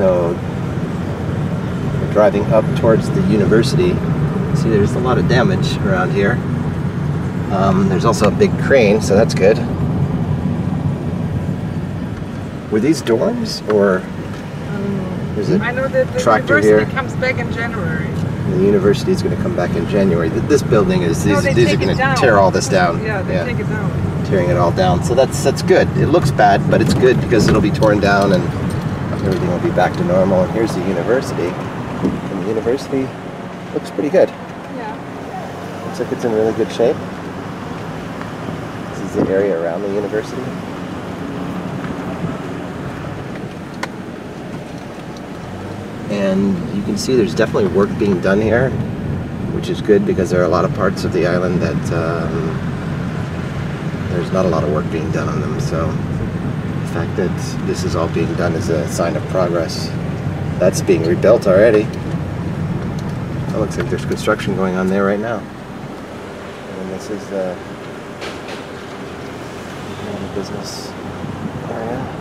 So we're driving up towards the university. See, there's a lot of damage around here. Um, there's also a big crane, so that's good. Were these dorms or there's I a know that the tractor university here. comes back in January. the university is going to come back in January? Th- This building is these, they these are going to tear all this down. Yeah, they take it down. tearing it all down. So that's that's good. It looks bad, but it's good because it'll be torn down and everything will be back to normal. And here's the university. And the university looks pretty good. Yeah. Looks like it's in really good shape. This is the area around the university. And you can see there's definitely work being done here, which is good because there are a lot of parts of the island that um, there's not a lot of work being done on them. So fact that this is all being done is a sign of progress. That's being rebuilt already. It looks like there's construction going on there right now. And this is the business area.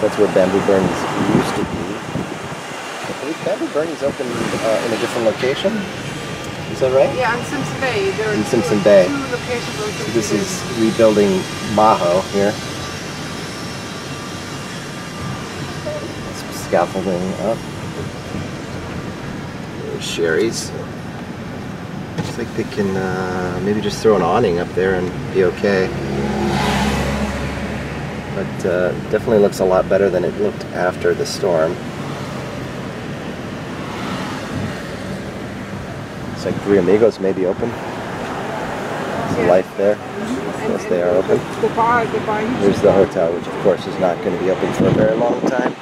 That's where Bamboo Bernie's used to be. Bamboo Bernie's opened uh, in a different location. Is that right? Yeah, in Simpson Bay. There In two- Simpson Bay. Two locations So this is rebuilding Maho here. Some scaffolding up. There's Cheri's. Looks like they can uh, maybe just throw an awning up there and be okay. But uh, definitely looks a lot better than it looked after the storm. Looks like Three Amigos may be open. There's Yeah. life there. Mm-hmm. Yes, they are open. The bar, the bar. used the hotel, which of course is not going to be open for a very long time.